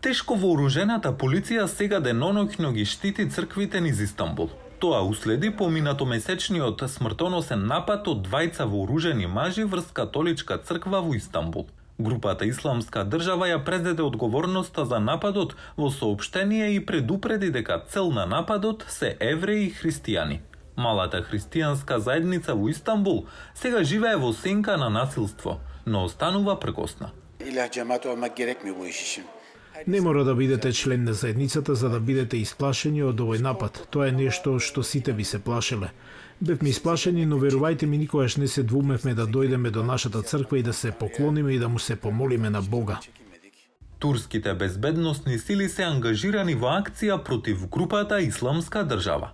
Тешко вооружената полиција сега деноноќно ги штити црквите низ Истанбул. Тоа уследи поминато месечниот смртоносен напад од двајца вооружени мажи врз католичка црква во Истанбул. Групата Исламска држава ја презеде одговорноста за нападот во сообштение и предупреди дека цел на нападот се евреи и христијани. Малата христијанска заедница во Истанбул сега живее во сенка на насилство, но останува прекосна. İlla cemaat ама герек ми iş. Не мора да бидете член на заедницата за да бидете исплашени од овој напад. Тоа е нешто што сите би се плашеле. Бевме исплашени, но верувајте ми никогаш не се двумевме да дојдеме до нашата црква и да се поклониме и да му се помолиме на Бога. Турските безбедносни сили се ангажирани во акција против групата Исламска држава.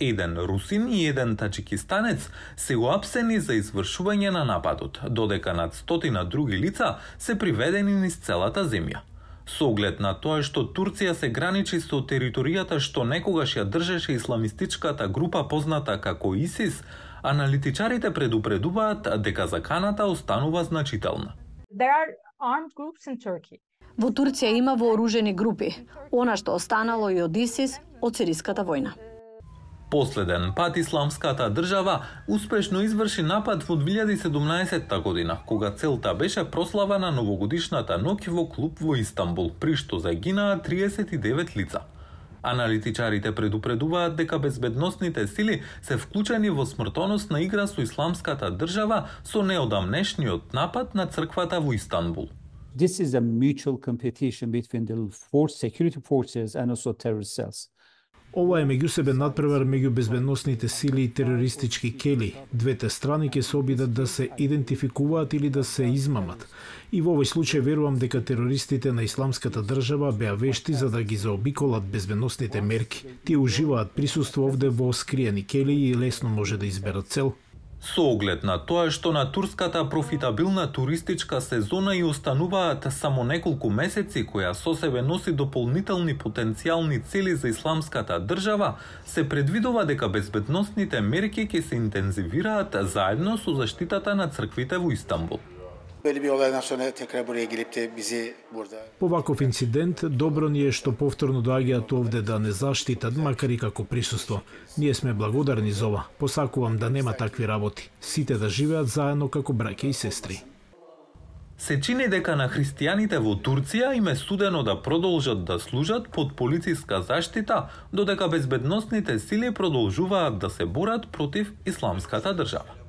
Еден русин и еден таджикистанец се уапсени за извршување на нападот, додека над стотина други лица се приведени низ целата земја. Со оглед на тоа што Турција се граничи со територијата што некогаш ја држеше исламистичката група позната како ИСИС, аналитичарите предупредуваат дека заканата останува значителна. There are armed groups in Turkey. Во Турција има вооружени групи, она што останало и од ИСИС од сириската војна. Последен пат исламската држава успешно изврши напад во 2017 година, кога целта беше прослава на новогодишната ноќ во клуб во Истанбул, при што загинаа 39 лица. Аналитичарите предупредуваат дека безбедносните сили се вклучени во смртоносна игра со исламската држава со неодамнешниот напад на црквата во Истанбул. This is a mutual competition between the force, security forces and also terrorist cells. Ова е меѓусебен надпревар меѓу безбедносните сили и терористички кели. Двете страни ќе се обидат да се идентификуваат или да се измамат. И во овој случај верувам дека терористите на исламската држава беа вешти за да ги заобиколат безбедносните мерки. Тие уживаат присуство овде во скриени кели и лесно може да изберат цел Со оглед на тоа што на турската профитабилна туристичка сезона и остануваат само неколку месеци која со себе носи дополнителни потенцијални цели за исламската држава, се предвидува дека безбедносните мерки ќе се интензивираат заедно со заштитата на црквите во Истанбул. Böyle bir olaydan sonra tekrar buraya gelip de bizi burada По ваков инцидент, добро ни е што повторно доаѓаат овде да не заштитат, макар и како присуство. Ние сме благодарни за ова. Посакувам да нема такви работи. Сите да живеат заедно како браќа и сестри. Се чини дека на христијаните во Турција им е судено да продолжат да служат под полициска заштита, додека безбедносните сили продолжуваат да се борат против исламската држава.